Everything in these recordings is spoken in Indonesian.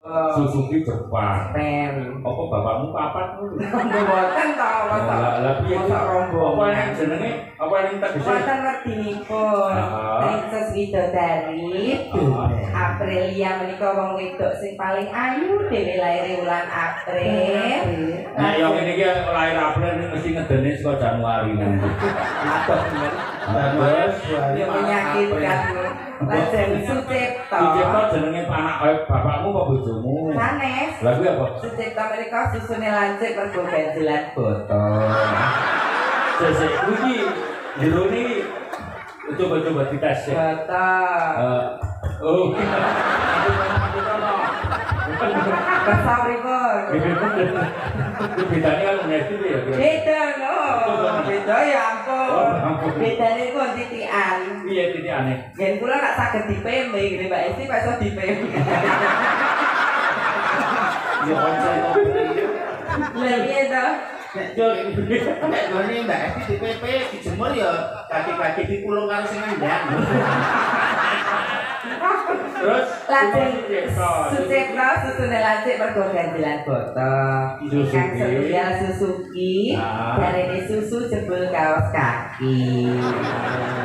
Suzuki Jepang. Tem. Apa bapakmu papat ngono? Mboten to, masa Lah lah piye iki? masa rombongan. Apa yang jenenge? Apa yang tegese? Mboten ngertinipun. Ah. Princess Widodari Ah. Aprilia menika wong wedok sing paling ayu dhewe laire wulan April. Nah, yang ini ki lahir April ini mesti ngedene saka Januari nanti. Bener. Terus Dia menyakitkan. Lajeng Sucipto. Dicipta jenenge anak kaya bapakmu apa bojomu? Sanes. Lah kuwi apa? Sucipto menika susune lancip mergo ganjelan foto. Sesek kuwi jero coba-coba dites ya. Eh, oh. Kesal itu bedanya kan nggak sih ya beda loh beda ya ampun. Oh, beda nih kok titi an iya titi aneh. Jadi pula nggak sakit di pem gitu mbak esti pas di pem ya kocak lagi ada Jadi Mbak Esti di PP dijemur ya kaki-kaki di pulau karo sing ndak. Terus Lajeng Sucipto. Sucipto susune lancip mergo ganjelan foto. Suzuki. Kang setunggal Suzuki, Ah. jarene susu jebul kaos kaki.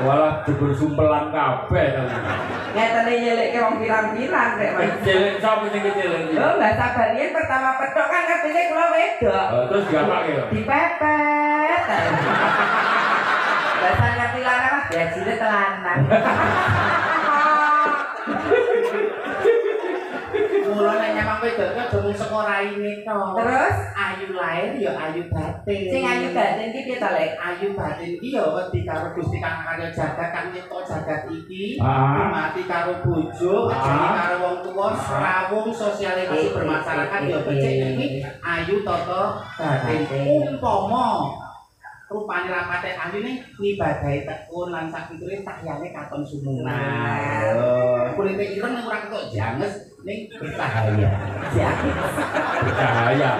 Walah jebul sumpelan kabeh to. Ngetene nyelike wong pirang-pirang rek Mas. Kecil sapa sing kecil iki? Oh, Mbak sabar yen pertama petok kan ngertine kula wedok. Eh, Terus diapake ya? Dipepet. Bahasa ngerti lanang mas bajine telanang. Wedok ki aja mung saka raine to. Terus ayu lahir ya ayu batin. sing ayu batin iki piye to lek? ayu batin iki ya wedi karo Gusti Kang Karya Jagat kang nyipta jagat iki. Ah. Mati karo bojo, Ah. karo wong tuwa, serawung sosialisasi Eh, bermasyarakat eh, ya eh, becik eh, iki ayu tata batin. Umpama rupane rapate aline ngibadahi tekun lan sak piture tahyane katon sumunan. Nah. Kulite ireng ora ketok janges bercahaya bercahaya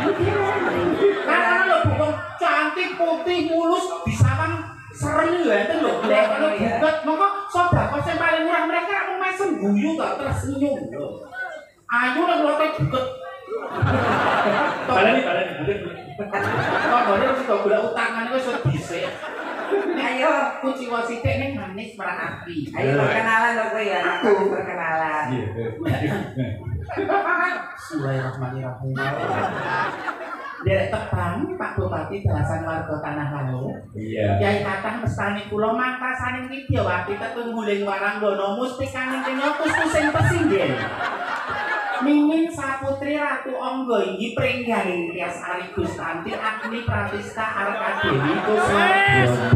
nah karena lo bukong cantik putih mulus disawang kan serem lo ya itu lo kalau bukat maka sobat pas paling murah? Mereka aku masih guyu tak tersenyum lho. ayo lo ngelotek buket. balik balik balik balik balik balik balik balik balik balik balik balik Ayo, Kunci wasitek nih manis merah api. ayo perkenalan lho kowe ya, aku perkenalan. Bismillahirrahmanirrahim. Derek tepang Pak Bupati Dalasan Warga Tanah Lalu. Iya. Yai katang mestani kula mangka saning widyawati tetun guling waranggono musti kaning kenyotus kusing Mimin saputri ratu angga inggih pringganing tias ari Gustanti Agni Pratista Arkadewi Kuswardono.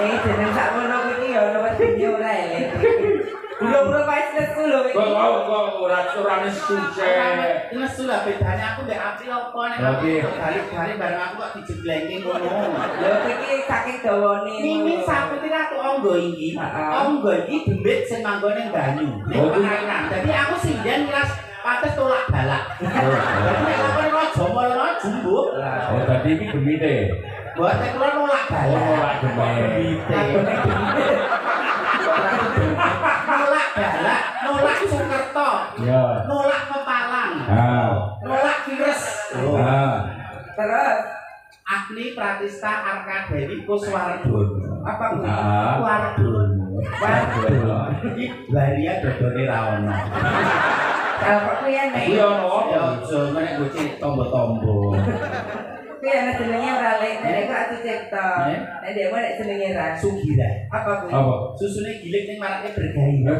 Eh, jeneng sakmono ya ono wedi ora elek. Bulu-bulu paislet ku lho Kok iki. kok kok ora urane suce. Ini sudah bedanya aku mbek Apri apa nek aku Oke. balik-balik bareng aku kok dijeblengke ngono. Lho iki saking dawane. Mimin saputri ratu angga inggih. Heeh. Angga iki dembit sing manggon ning banyu. Oh. Dadi aku sinden kelas pates tolak balak. Jadi nek lakon raja mulana jumbuk. Oh tadi iki gemite. Buat nek kula nolak balak. Nolak demit. Nolak balak, nolak Sukerto, Ya. nolak Pepalang, nolak Kires. Terus Agni Pratista Arkadewi Kuswardono. apa. Wardono. Wardono. Iki Baria dodone ra ono. Kalau kok kuwi ene. Iya ono. Ya aja nek bocah tombo-tombo. Kuwi ana jenenge ora lek, nek kok atu cipta. Nek dhewe nek jenenge ra. Sugira. Apa kuwi? Apa? Susune gilik ning marake bergairah.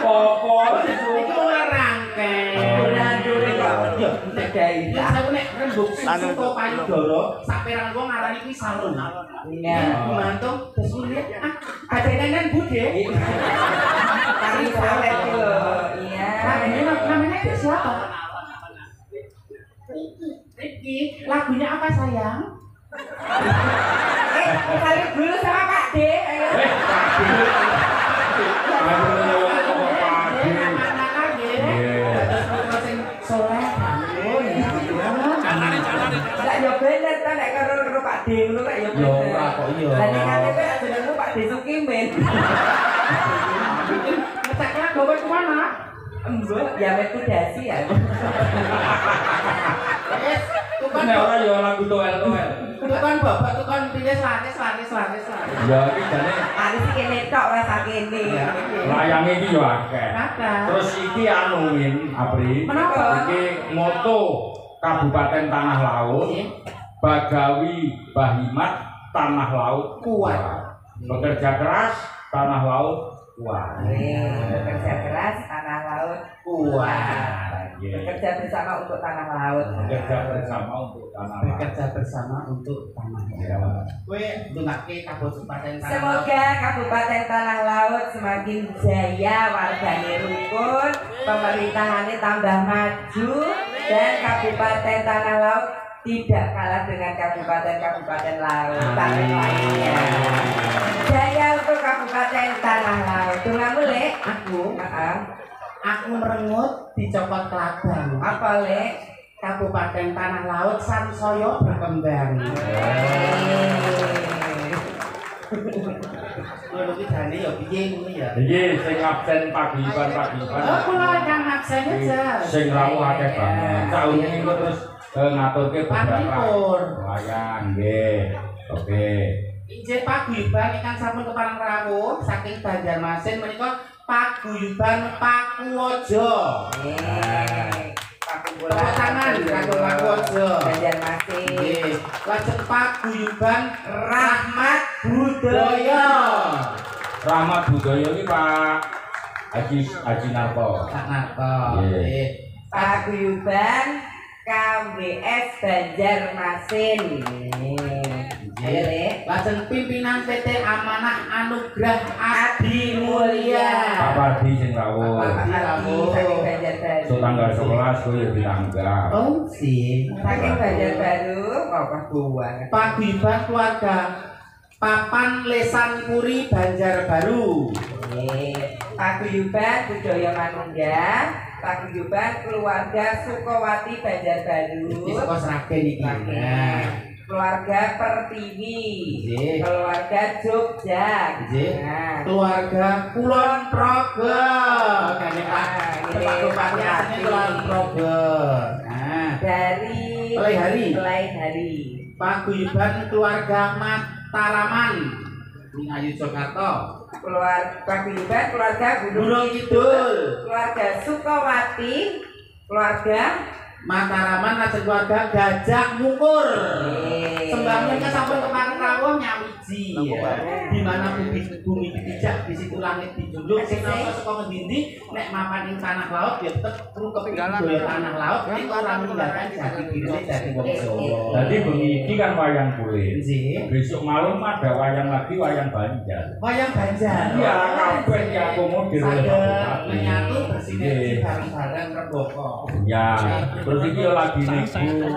Apa Iki ora rangkeng. Ora ndure kok. Yo, Nek gawe. Ya saya nek rembug susu payudara, sak perang wong ngarani kuwi salon. Iya. Mantung terus lihat ah ada nenek bude. Kari saleh iki lho. Iya. Nah, ini nam- namanya dia siapa? Ricky, lagunya apa sayang? Eh, kali dulu sama Pak D. Eh, ya. Iya. Oh, ya. Yo Pak D ngono Ya ora kok iya. Lah nek KTP jenengmu Pak D Sukimin. Embuk, ya metu dasi ya. Tukang Nek ora ya lagu toel-toel. tukang bapak tukang pilih selane selane selane selane. Ya iki jane Ane sih kene tok ora sak kene. layange iki yo akeh. Kata. Terus iki anu Min, Apri. Menapa? Iki moto Kabupaten Tanah Laut, Bagawi Bahimat Tanah Laut Kuat. Bekerja keras Tanah Laut kuat. Bekerja keras tanah laut kuat. Iya. Bekerja bersama untuk tanah laut. Bekerja bersama untuk Tanah Laut. Bekerja bersama untuk tanah Ya. Kue dungake kabupaten tanah. Semoga Kabupaten Tanah Laut semakin jaya, warganya rukun, pemerintahannya tambah maju, dan Kabupaten Tanah Laut tidak kalah dengan kabupaten-kabupaten lautan lainnya. Jaya untuk Kabupaten Tanah Laut. Tunggu lek. Aku, Heeh. Aku merengut di cokot kelabang. Apa lek? Kabupaten Tanah Laut Sansoyo berkembang. Lho iki jane ya piye ngono ya. Iki sing absen pagi-pagi-pagi. Oh, kula kang absen aja. Sing rawuh akeh banget. Saune engko terus eh, ngaturke beberapa Panipun. wayang nggih. Oke. Injih paguyuban ingkang sampun kepareng rawuh saking Banjarmasin menika paguyuban Pakuwojo. Pakumpulan Tepuk tangan kanggo Pakuwojo. Banjarmasin. Nggih. Lajeng paguyuban Rahmat Budaya. Rahmat budaya iki Pak Haji Haji Narto. Sanarto. Nggih. Nggih. Paguyuban KWS Banjarmasin. Ayo, Lek. Lajeng pimpinan PT Amanah Anugrah Adi Mulya. Pak Pardi sing rawuh. Pak Adi saking Banjarbaru. So tanggal 11 kuwi ya ditanggap. Oh, sih. Saking Banjarbaru, apa buang. Paguyuban keluarga Papan Lesan Puri Banjarbaru. Paguyuban Budaya Manunggal, Paguyuban Keluarga Sukowati Banjarbaru. Iki saka Sragen iki. Keluarga Pertiwi, Nggih. keluarga Jogja. Nggih. Nah, keluarga Kulon Progo. Kan Pak. Nah, ini Kulon Progo. Nah, dari Pelai Hari. Pelai Hari. paguyuban keluarga Mataraman. Ayu Jakarta. Keluarga Paguyuban keluarga Gunung Gunung Kidul. keluarga Sukawati, keluarga Mataraman lajeng keluarga Gajah Mukur. Eh. Sembahnya sampun kemarin rawuh nyawiji ya. Di mana bumi bumi dipijak di situ langit dijunjung sing napa saka ngendi nek mapan ing tanah laut ya tetep rungkep ing budaya tanah laut ning ora meninggalkan jati diri dari wong Jawa. Jadi bengi iki kan wayang kulit. Besok malam ada wayang lagi wayang Banjar. Wayang Banjar. Iya, kabeh diakomodir oleh Bupati. menyatu bersinergi bareng-bareng reboko. Ya, terus iki lagi niku.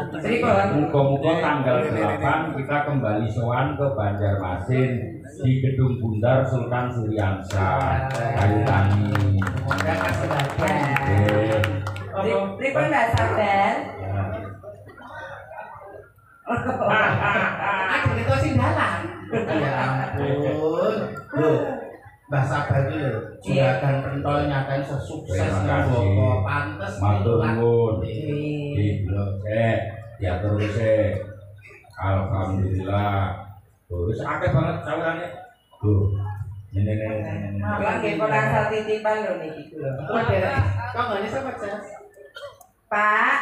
Muga-muga tanggal 8 kita kembali sowan ke Banjarmasin di Gedung Bundar Sultan Suryansa, Kayu Tani. Mbak Sabar? Ada itu sing. Ya ampun. Mbah Sabar iki lho, juragan pentol nyatain sesukses Terima kasih. Reboko. Pantes Matur mitulah. nuwun. Nggih. Di blok sek, diatur sek. Alhamdulillah. Terus akeh banget cawurane. Tuh. Ini ini nggih kok asal titipan lho niki kula. Kok ngene sapa, Jas? Pak,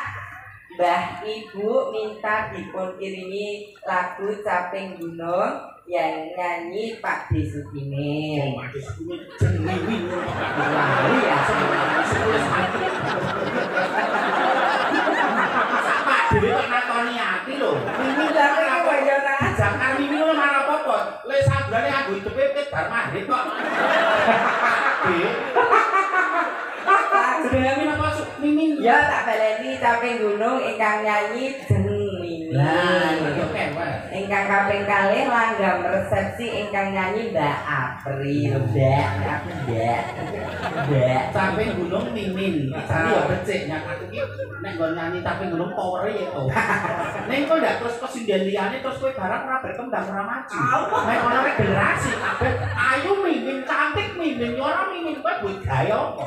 Mbah Ibu minta dipun kirimi lagu Caping Gunung yang nyanyi Pak Desukine. Jenenge wingi. Lali ya. Sapa dhewe kok Wes sabrane aku cepet-cepet bar maghrib kok. Sabrane apa? Mimin. Ya tak baleni tapi gunung ingkang nyanyi jeneng Mimi. Lah, iya kan wae. Ingkang kaping kalih langgam resepsi ingkang nyanyi Mbak April. Mbak, aku Mbak. Mbak. Sampai gunung mimin. Jadi ya becik nyak aku ki nek nggon nyanyi tapi gunung power ya to. Ning kok ndak terus kesindhen liyane terus kowe barang ora berkembang ora maju. Nek ana regenerasi kabeh ayu mimin cantik mimin ora mimin kowe buat gaya apa?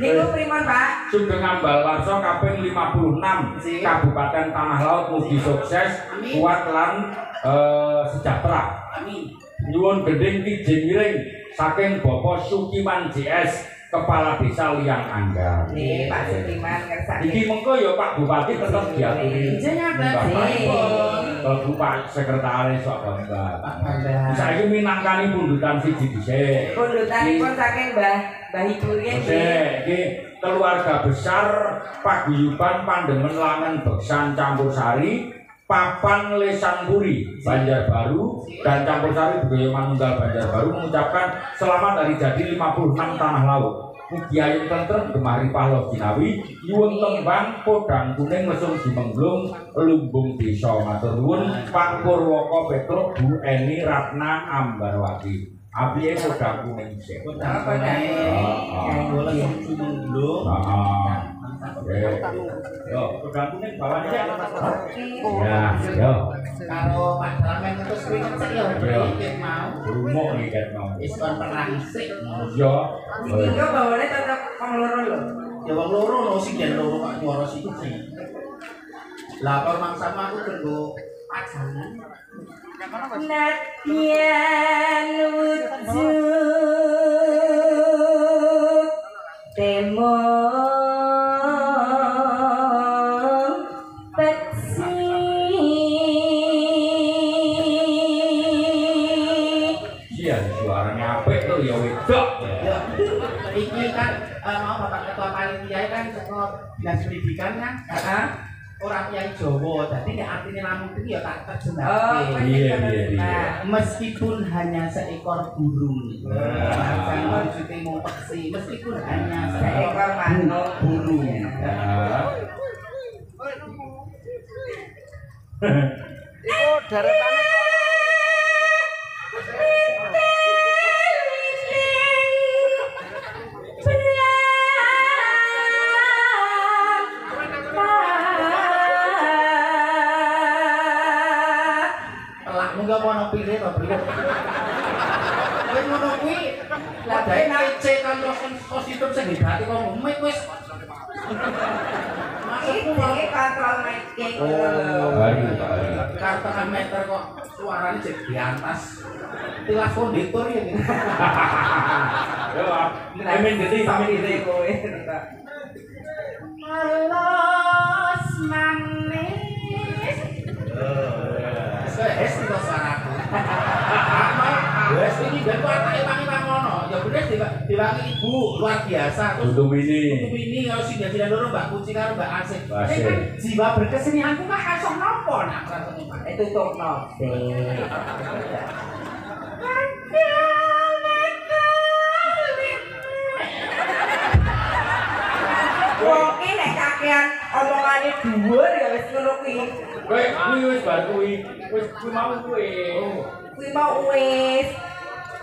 Niku pripun, Pak? Sugeng Ambal Warso kaping 56 Kabupaten Tanah Laut mugi sukses kuat lan eh, sejahtera. Amin. nyuwun gending kijing miring saking Bapak Sukiman JS Kepala Desa Liang Angga Nih, Pak Sukiman ngersake. Iki mengko ya Pak Bupati tetep diaturi Jeneng Mbak ada Pak. sih. Bapak Pak Sekretaris Pak Bambang. Saiki minangkani pundutan siji dhisik Pundutanipun saking Mbah Mbah Ibu riyen iki keluarga besar Paguyuban Pandemen Langen Beksan Campursari Papan Lesanpuri Banjarbaru dan Campursari Budaya Manunggal Banjarbaru mengucapkan selamat hari jadi 56 tanah laut. Mugi ayun tentrem gemari pahlo jinawi nyuwun tembang podang kuning mesum dimenglung lumbung desa matur nuwun Pak Purwoko Petruk Bu Eni Ratna Ambarwati. Apiye podang kuning sik. Kota Apa dah? Yang boleh cuma dulu. Ah. Oke. Yo, podang kuning bawahnya ya. Ya, yo. Kalau Pak Salamen itu sering kan ya Iya. dikit mau. Rumok nih kan mau. Iskon perangsik. Yo. Iki kok bawane tetep wong loro lho. Ya wong loro lho sing jan loro kok nyuara siji. Lah kalau mangsa aku kanggo pajangan. Nadyan wujud temo Dinas Pendidikan kan Heeh. orang yang Jawa, jadi nek artinya lamun iki ya tak Oh, terjemahke. Iya, iya, iya. Nah, Meskipun hanya seekor burung, Wah. jangan cuti mau peksi. Meskipun hanya Seekor manuk. burung. Ya. Telakmu Kowe ngono kuwi lha dene nice kantor positif sing hebate kok mik wis Masukku wong kontrol mic. Oh, bari Pak. Kartan meter kok suarane jek di atas. Tilas konditor ya. Yo, amin gede sampe gede kowe. Malas mang Kok atake wangi ngono. Ya bener diwa- diwangi ibu luar biasa. Terus Tutup ini. Untuk ini kalau sih jadi loro Mbak Kuci karo Mbak Asik. Ini kan jiwa berkesenianku kan iso nopo nak. Itu tuh no. Wong iki nek kakean omongane dhuwur ya wis ngono kuwi. Kowe kuwi wis bar kuwi. Wis kuwi mau kuwi. Kuwi mau wis.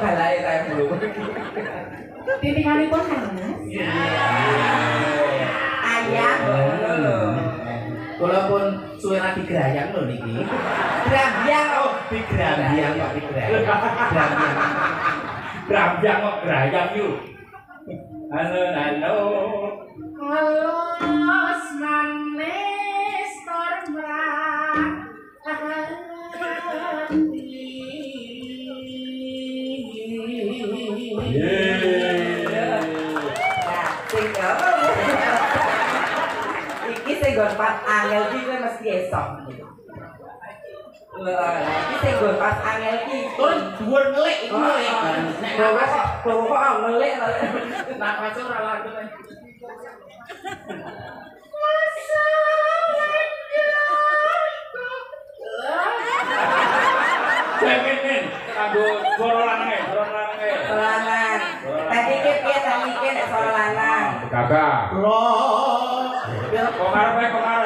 balai rembul. Pimpinanipun Kang Mas. Ayam. Hmm. Kula pun suwe lagi gerayang lho niki. Grabyang oh, digrabyang kok digrayang. Grabyang kok grayang yo. Halo, halo. Halo, Osman. Pas angel iki kowe mesti esok. Lha, iki sing pas angel iki. Turun dhuwur ngelik iku Oh, ngelik. oh. Nek Kowe kok kowe kok ngelik lho. napas ora laku. Cemen, men. Kanggo Suara lanang suara lanang. Suara lanang. Tadi piye nek lanang. Kakak. Roh Kok ngarep ae, kok ngarep.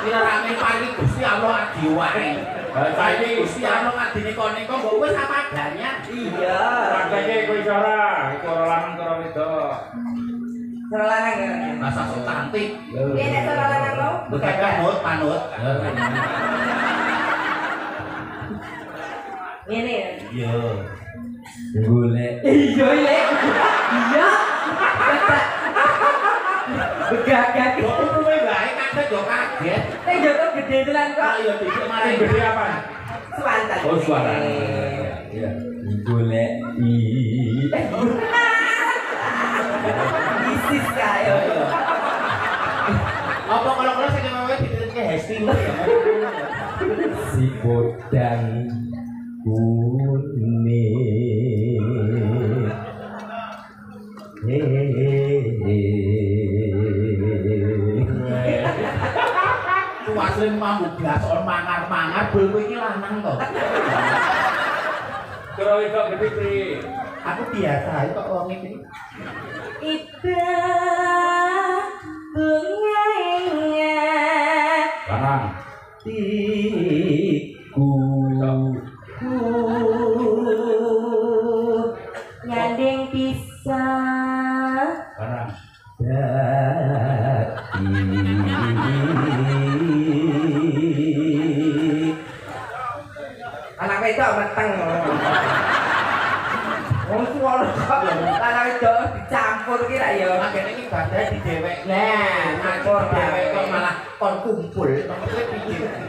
Kira rame pari Gusti Allah adiwae. Lah, saiki- Gusti Allah ngadine kene kok mbok wis apa adanya. Iya. Prakteknya iku suara, iku ora lanang karo wedok. Suara lanang ya. Rasa sok cantik. Piye nek suara lanang mau? Begadang nut panut. Ngene ya. Iya. Golek. Iya iya. Iya. Begagak. Kaget yo kaget. Nek joto gede tenan Kok yo dikit Sing malah gede apa? Suwanten. Oh, suara. Iya. Golek i. Isis kae. Apa kalau kalau saya mau dititipke Hesti dulu ya. si bodang kuning mambu blas on mangar-mangar bel kowe iki lanang to. Kira itu gede. Aku biasa kok wong iki. Ida kon kumpul. Maksudnya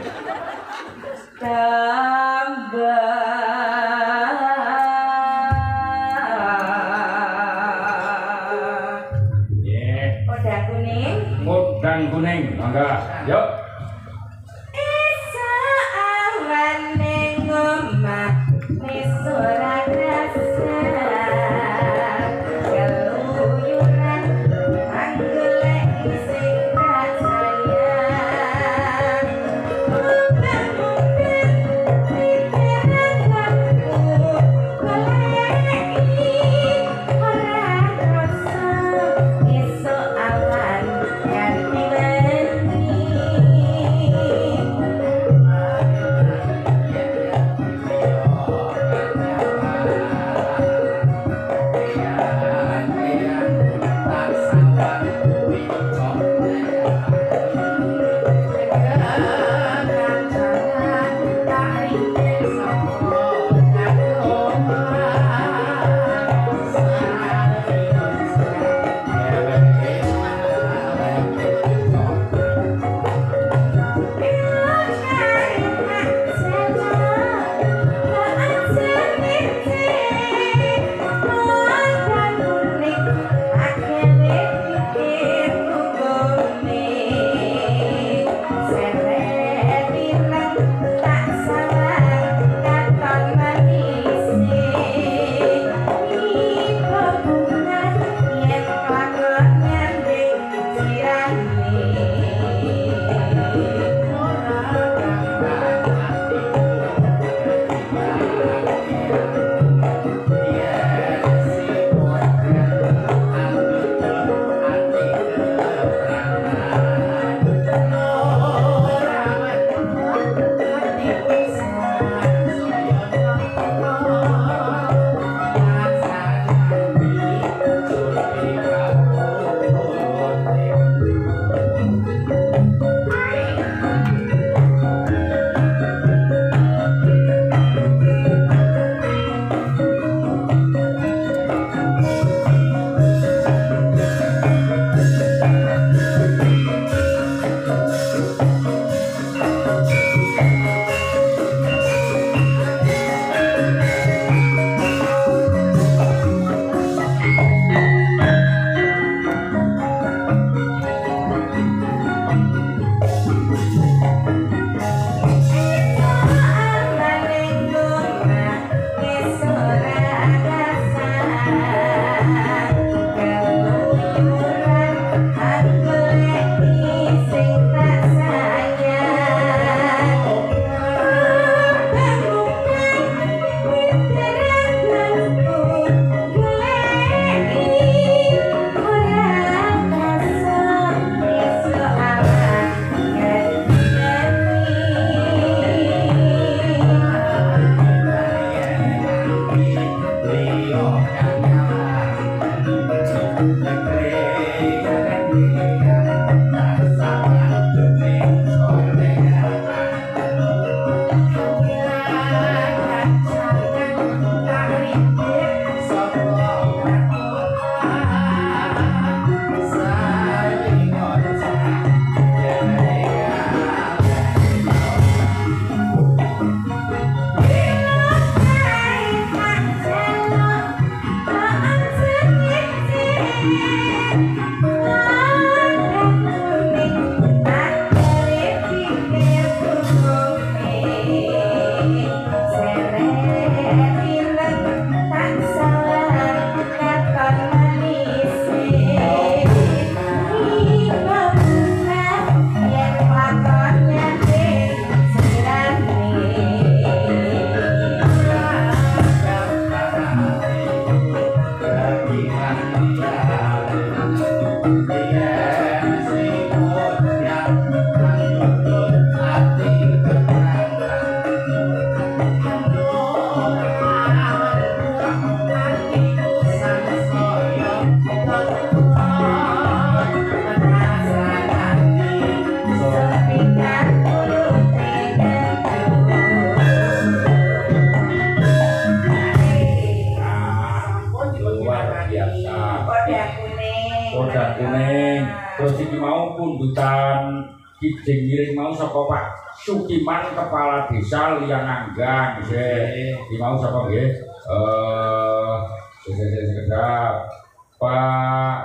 Koda kuning. Terus iki mau pundutan kijing miring mau saka Pak Sukiman kepala desa Lianganggang nggih iki mau saka nggih eh sing sekedap Pak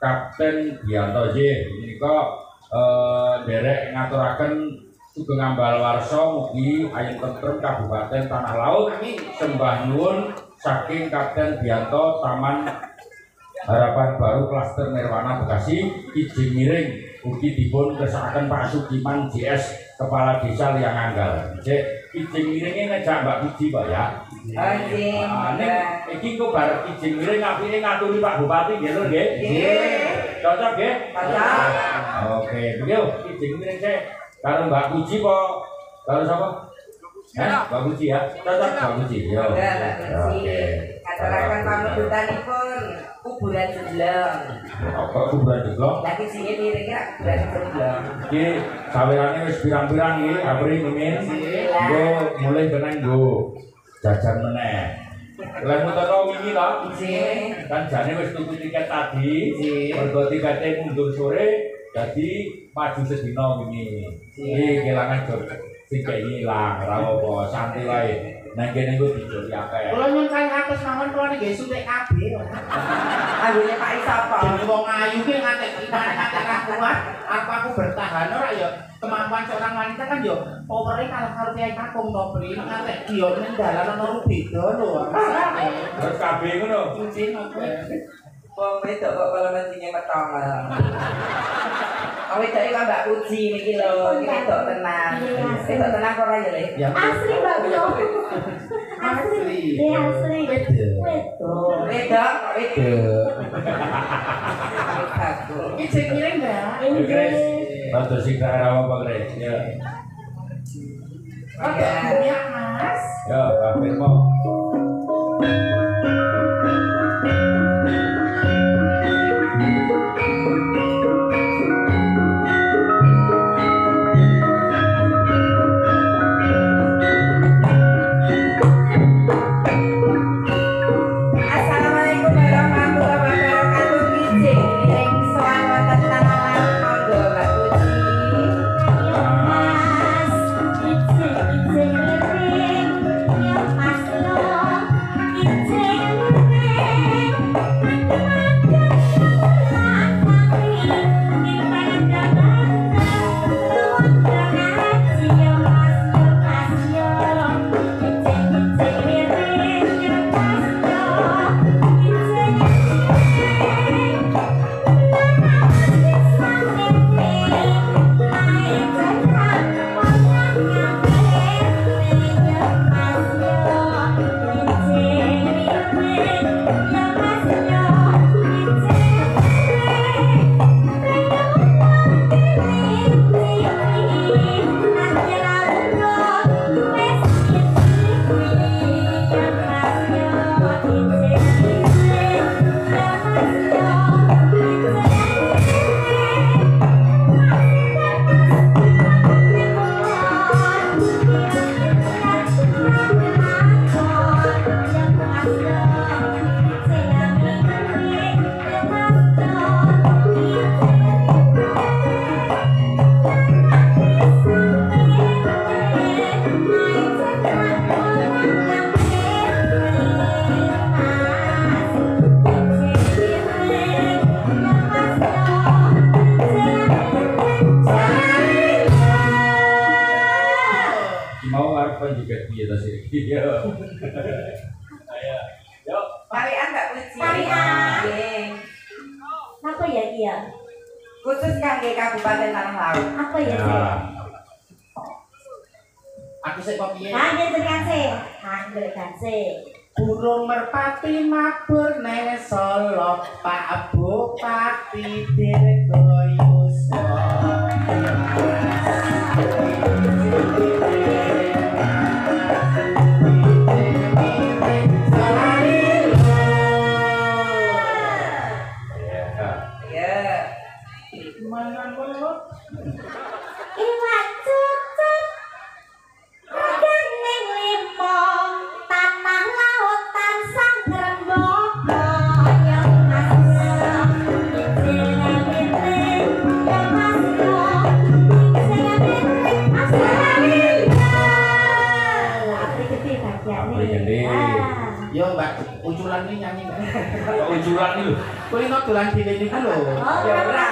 Kapten Bianto nggih menika eh derek ngaturaken Sugeng Ambal Warso mugi ayun tentrem Kabupaten Tanah Laut. Sembah nuwun saking Kapten Bianto Taman Harapan Baru Klaster Nirwana Bekasi izin miring ugi dipun kesakaken Pak Sukiman JS Kepala Desa Lianganggal. Cek izin miringnya ngejak Mbak Puji Pak ya. Oke. Ah, ning iki kok bar izin miring apike ngaturi Pak Bupati nggih lho nggih. Nggih. Cocok nggih? Cocok. Oke, beliau izin miring cek karo Mbak Puji po karo sapa? Eh, Mbak Puji ya. Cocok Mbak Puji. Yo. Oke. Aturaken pamundutanipun kuburan sebelah. Apa kuburan jeglok? Lagi sini miringnya kuburan sebelah. Iki sawirane wis pirang-pirang iki, apri mimin. Nggo mulai kena nggo jajan meneh. Lah mutono wingi to, Nggih. kan jane wis tuku tiket tadi. Mergo tikete mundur sore, jadi maju sedina wingi. Iki kelangan job sing ilang, ora apa, santai wae. Nang kene nggo dijoli akeh. Kula nyun kali atus mawon kula nggih suntik kabeh. Anggone Pak Isopo. Jadi wong ayu ki ngantek iman ngantek ra kuat, apa aku bertahan ora ya kemampuan seorang wanita kan yo powernya kalau karo kiai kakung to pri ngantek dia dalan ono beda lho. Terus kabeh ngono. Cincin oke. Wong wedok kok kalau mencingnya metongel. Wong wedok iki Mbak Puji niki lho, iki wedok tenan. Wedok tenan kok ora ya, Le? Ya Asli Mbak Bro. Asli. Dia asli. Wedok. Wedok wedok. Iki sing ngiring Mbak. Ya. Inggris. Bantu sing apa Grace. Ya. Rada minyak Mas. Ya, kabeh mau. Mau arep juga piye ta sih? Iya. Ayo. Yo. Mbak Puji. Tarian. Nggih. Apa ya dia? Khusus kangge Kabupaten Tanah Laut. Apa ya sih? Ya. Aku sik kok piye? Hanya dengan sih, hanya dengan sih. Burung merpati mabur neng Solo Pak Bupati Tidak jurang gitu. Kok ini dolan di sini kan lho. Oh, ya ora.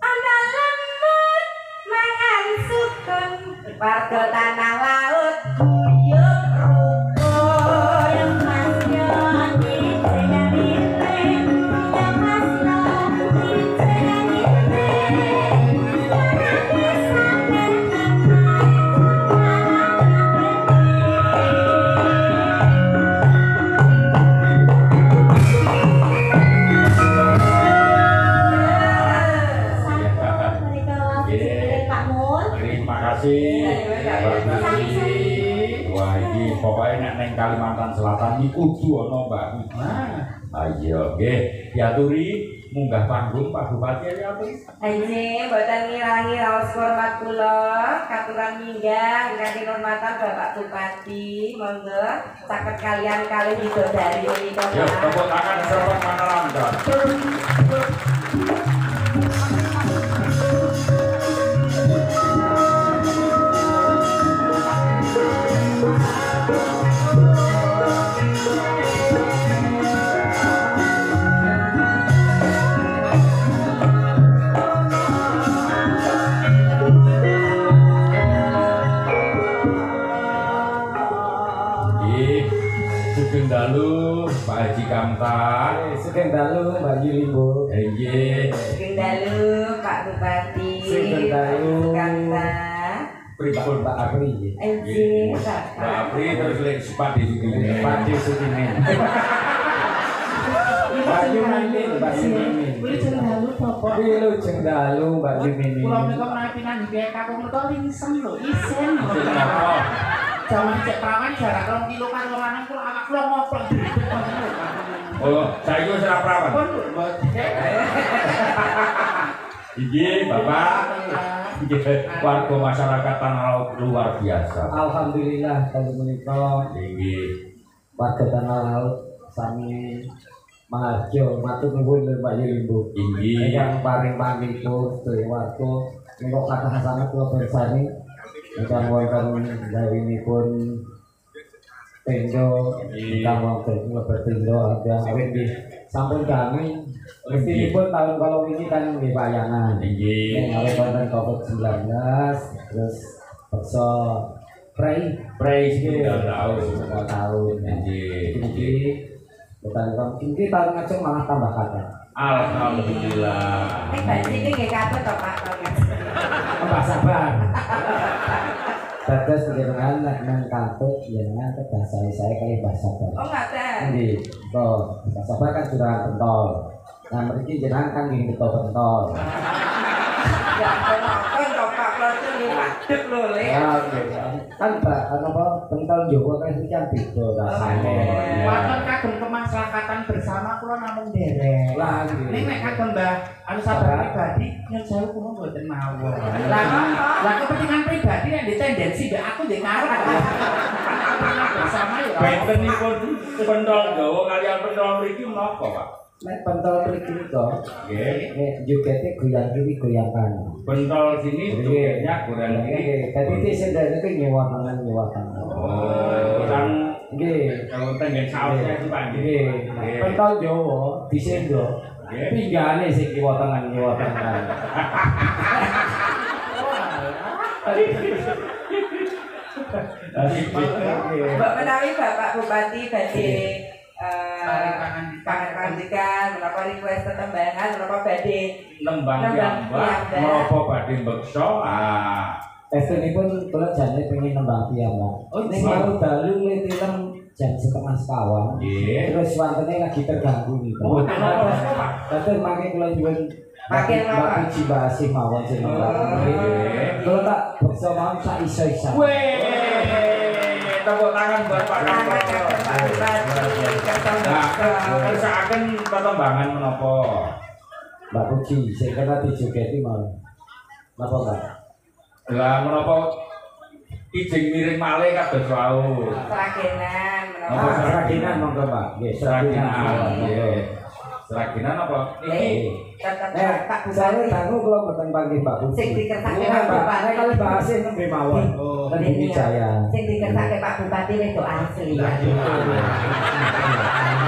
Ana lemur mangan sugeng warga tanah laut. Ya apa? Haji, mboten ngirangi raos hormat kula, katuran minggah ingkang kinurmatan Bapak Bupati, monggo saged kalian kalih widodari menika. Yo, Pak. tepuk tangan manalanda. Pak Kamtar. Sugeng dalu Mbak Yulimbo. Nggih. Sugeng dalu Pak Bupati. Sugeng dalu. Pripun Mbak Apri. Mbak Bapak. Apri terus lek sepat di sini. Pak Sutimin. Mbak Yumimin, Mbak bapak dalu. Kula menika menawi nggih kakung menika lho, isen? Jaman cek jarak 2 kilo lanang kula awak kula ngoplok. Oh, saya. Pun lho, boten. Iki Bapak, iki warga masyarakat Tanah Laut luar biasa. Alhamdulillah kali menika Iki warga tanah laut sami Maharjo, matur nuwun Mbak Yulimbo. iki Ingkang paring pamipun sedaya warga menika kathah sanget kula bersani ingkang wonten gawinipun tendo ingkang wonten kula bertendo ada awit nggih sampun kami Mestinipun tahun kalau ini kan nggih wayangan. iki Ning awit wonten Covid-19 terus beksa prei praise iki kita tahu. tahun. Iki Iki bukan kom ini tahun ngajeng malah tambah kata. Alhamdulillah. Nek banjir iki nggih katut to Pak. Mbak sabar. Dados jenengan nek nang kantut jenengan kedasai saya kali Mbak sabar. Oh ngaten. Nggih, kok Mbak sabar kan sudah pentol. Nah, mriki jenengan kan nggih beto pentol. Ya liwadeg lho Le. Oke. Kan Mbak anu apa pentol Jawa kan iki kan beda rasane. Wonten kagem kemaslahatan bersama kula namung derek. Lah. Ning nek kagem Mbah anu sabar pribadi nyun sewu kula mboten mawon. Lah ngono. Lah kepentingan pribadi yang ditendensi mbak aku di ngarep. bersama ya. Bentenipun pentol Jawa kalian pentol mriki menapa, Pak? Nek pentol mriki Nggih. nek jogete goyang kiri goyang kanan. Pentol sini jogetnya kurang Nggih, ini. dadi disendane iki nyewa tangan nyewa tangan. Oh, kan Nggih. kalau tengen sausnya itu Pak. Nggih. Pentol Jawa disendo. Nggih. Pinggane sing kiwa tangan kiwa tangan. Mbak menawi Bapak Bupati badhe eh pangandikan menapa request tetembangan menapa badhe Nembang piyambak, menapa badhe beksa? Ah, Estunipun kula jane pengen nembang piyambak. Oh, Ning iya. mau dalu le film jam setengah sekawan. Nggih. Terus wantene lagi terganggu nih. Oh? Tapi makin kula nyuwun Makin apa? Makin jibasi mawon sing Oh. Nggih. Kalau tak bisa mau sak iso-iso. Weh, tepuk tangan buat Pak Pak kersa Nah, dokter. kersakaken perkembangan menapa? Mbak Puji, sing kena dijogeti mau. Napa, Mbak? Lah menapa ijing miring malih kados wau. Seragenan, menapa? seraginan monggo, Mbak. Nggih, seraginan. nggih. Seraginan apa? Eh, Eh, Pak saya Bupati. dangu kula mboten panggih Mbak Puji. Sing dikersake Iya, Pak Mbak. Bupati. Kalau bahas nembe mawon. Oh. Ten Bumi Jaya. Sing dikersake Pak Bupati wedok asli ya.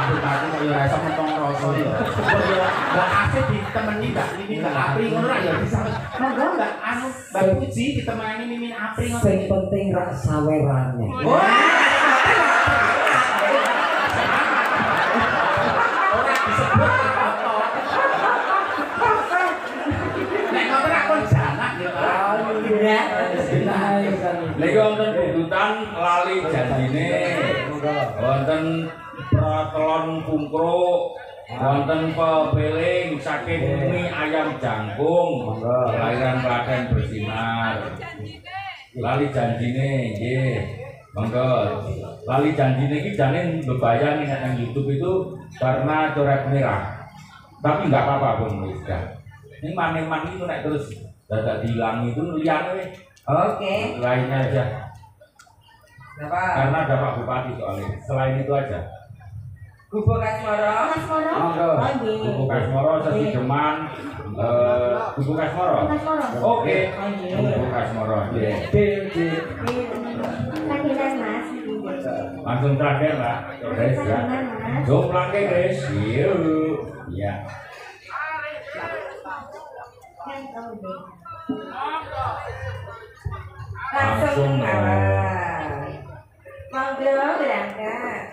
Bupati kok ya rasa mentong rasa ya. Kok ya Mbak Asih ditemani Mbak Mimin Mbak Apri ngono ra ya bisa. Monggo Mbak anu Mbak Puji ditemani Mimin Apri ngono. Sing penting rak sawerane. Ora wonten budutan lali janjine. Wonten pratelon pungkruk. Wonten pepeling saking mie ayam jangkung. Kelahiran Klaten bersinar. Lali janjine nggih. Monggo. Lali janjine iki jane bebayang nek nang YouTube itu karena coret merah. Tapi enggak apa-apa pun wis dah. Ini maning-maning itu nek terus dadak dihilang itu liyane weh. Oke. lainnya aja Napa? karena ada Pak Bupati soalnya. Selain itu aja. Gubuk Kasmoro. Monggo. Buku Kasmoro Sesi Deman Buku Kasmoro? Oke. Buku Kasmoro. D, langsung terakhir lah Grace ya Jom langke Grace yuk ya Langsung. Monggo berangkat.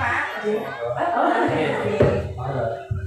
mà. Ở ở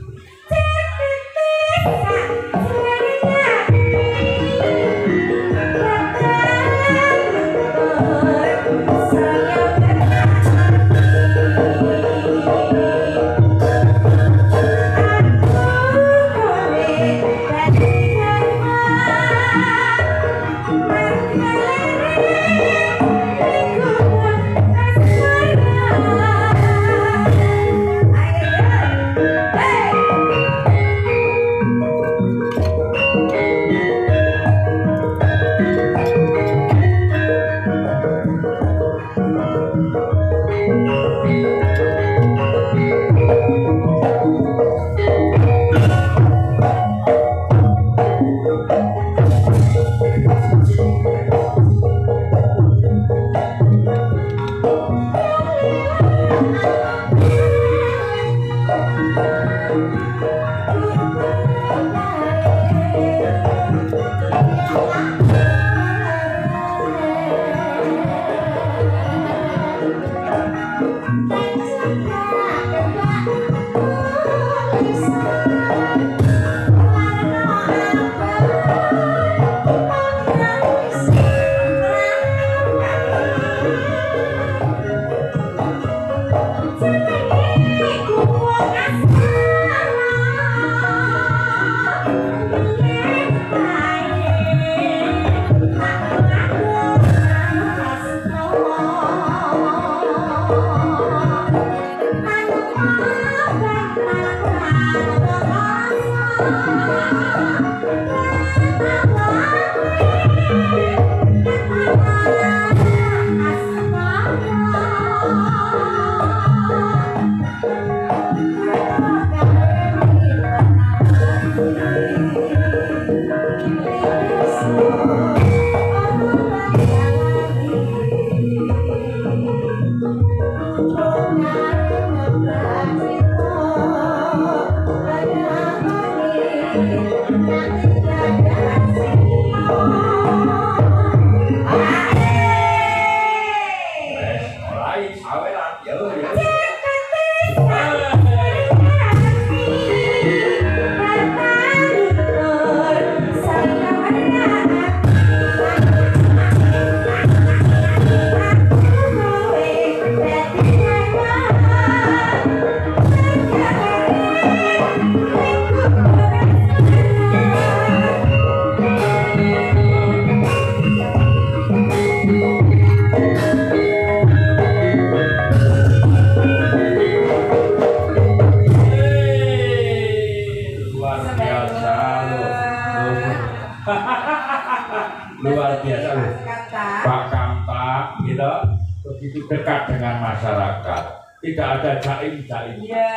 masyarakat tidak ada jaim jaim ya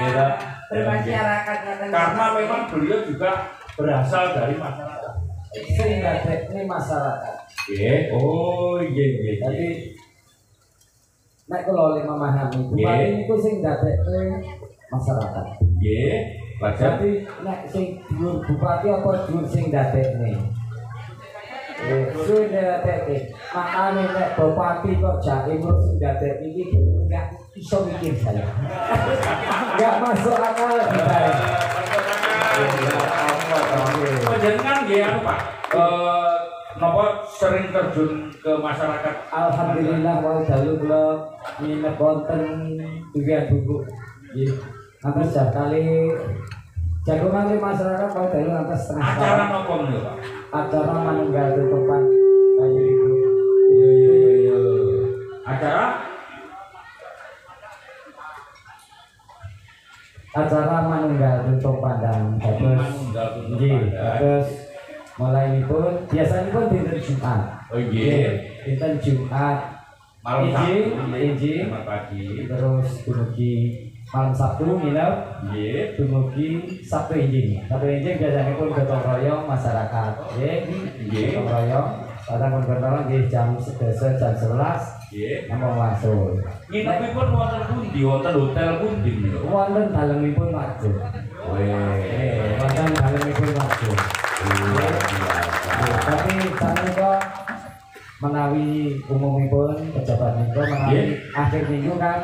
Iya. bermasyarakat karena memang beliau juga berasal dari masyarakat sing dadekne masyarakat Oke. oh iya iya iya. jadi nek kula le memahami bupati Nggih. niku sing dadekne masyarakat iya wajar jadi nek sing dhuwur bupati apa dhuwur sing dadekne suwe dadekne makane nek bupati kok jaim kok sing iki enggak iso mikir saya enggak masuk akal kita Panjenengan nggih anu Pak eh sering terjun ke masyarakat Alhamdulillah wau dalu kula nginep wonten durian buku. Nggih. Jar kali jagungan di masyarakat wau dalu ngantos setengah acara napa niku Pak? Acara manunggal tutupan kayu ibu. iya iya iya iya acara? Acara manunggal tutupan dan terus terus mulai pun biasanya pun dinten Jumat. oh iya. Dinten Jumat. Malam Izin, Sabtu izin. selamat pagi. Terus dumugi malam Sabtu nginep iya dumugi Sabtu Injing. Sabtu Injing biasanya pun gotong royong masyarakat. Nggih, Nggih. gotong royong. Pun gotong royong nggih jam 11 jam 11 iya namung masuk. nginepipun wonten pundi wonten hotel pundi niku Wonten dalemipun wajib. Eh, wonten dalemipun Nggih, Tapi sanika menawi umumipun pejabat niku menawi Nggih. akhir minggu kan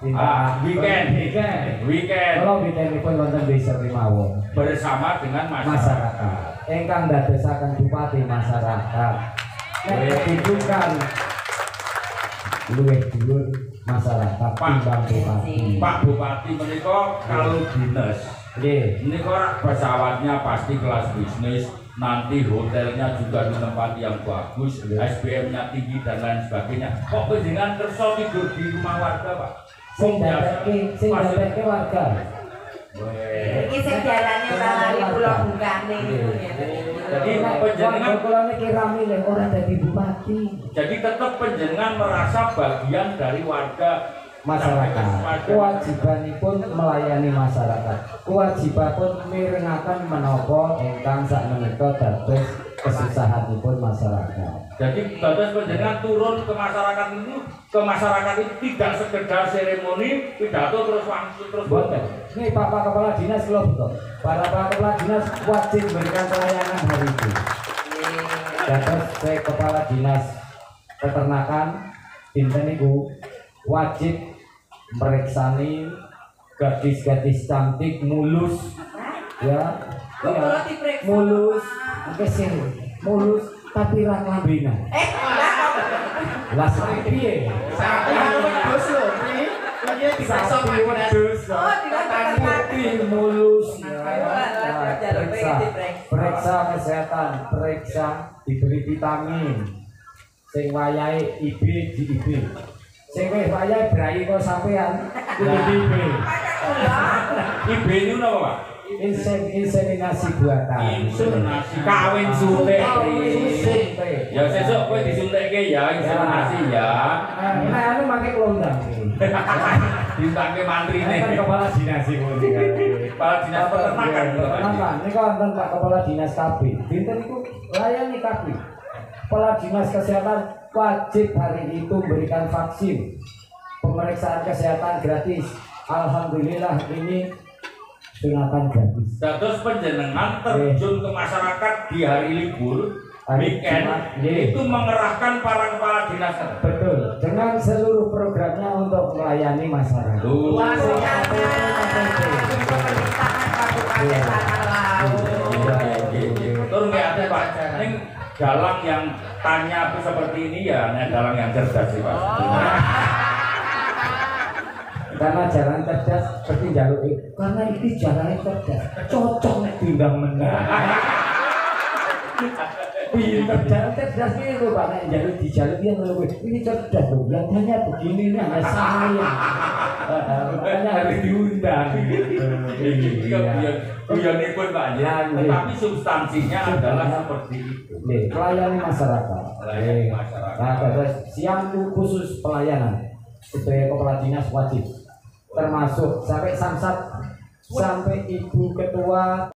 Ah, weekend. weekend. weekend. Kalau weekendipun wonten desa Rimawon. bersama dengan masyarakat. Masyarakat. Ingkang dadosaken bupati masyarakat. Nek Weh. ditunjukkan luwih dhuwur masyarakat Pak. timbang bupati. Pak Bupati menika kalau dinas. Nggih kok pesawatnya pasti kelas bisnis. Nanti hotelnya juga di tempat yang bagus. SBM-nya tinggi dan lain sebagainya. Kok penjenengan kerso tidur di rumah warga Pak sing Wong biasa. dadekke sing dadekke warga. Iki sing lalari pulau bungkane. Niku ya. Jadi penjenengan kula niki rame lho ora dadi bupati. Jadi tetap penjenengan merasa bagian dari warga. Masyarakat. Kewajibanipun melayani masyarakat. Kewajibanipun mirengaken menapa ingkang sakmenika dados kesusahanipun masyarakat. Jadi batas penjenengan turun ke masyarakat itu ke masyarakat itu tidak sekedar seremoni pidato terus langsung terus Boten. Ini Bapak Kepala Dinas kalau betul. Para Pak Kepala Dinas wajib memberikan pelayanan hari itu. Dados saya kepala dinas peternakan dinten niku wajib mereksani gadis-gadis cantik mulus. Ya ya mulus Sih mulus tapi ra lambena Eh, lah lah sapi. Piye? Sapi wedhus lho, Pri. Pak Dinas? wedhus Oh, tidak putih mulus periksa. periksa kesehatan. Periksa diberi vitamin. Sing wayahe IB di IB sing wis wayahe brai kok sampean. Di IB IB itu apa Pak? Insen, inseminasi buatan Inseminasi kawin suntik. Ya sesuk kowe disuntikke ya inseminasi ya. Nah, anu make kelondang. Ditangke mantrine. Kan kepala dinas iki. Kepala dinas peternakan. Peternakan. Ini kan wonten Pak Kepala Dinas KB. Dinten niku layani KB. Kepala Dinas Kesehatan wajib hari itu memberikan vaksin. Pemeriksaan kesehatan gratis. Alhamdulillah ini sunatan gratis. Terus penjenengan terjun ke masyarakat di hari libur weekend iya. itu mengerahkan para kepala dinas Betul. Dengan seluruh programnya untuk melayani masyarakat. Iya. Dalang yang tanya aku seperti ini ya, dalang yang cerdas sih pak. Karena jalan cerdas seperti jalur itu. Karena itu jalan cerdas. Cocok nek diundang menang. Pinter jalan cerdas ini loh Pak nek jalur di jalur dia loh ini cerdas loh. Yang tanya begini ini hanya saya. Makanya harus diundang. gitu. Iya, guyon guyonipun pak ya. Iya. Tetapi substansinya adalah seperti itu. Nih, Melayani masyarakat. Melayani masyarakat. Nah, terus siang khusus pelayanan. Sebagai kepala dinas wajib termasuk sampai samsat sampai ibu ketua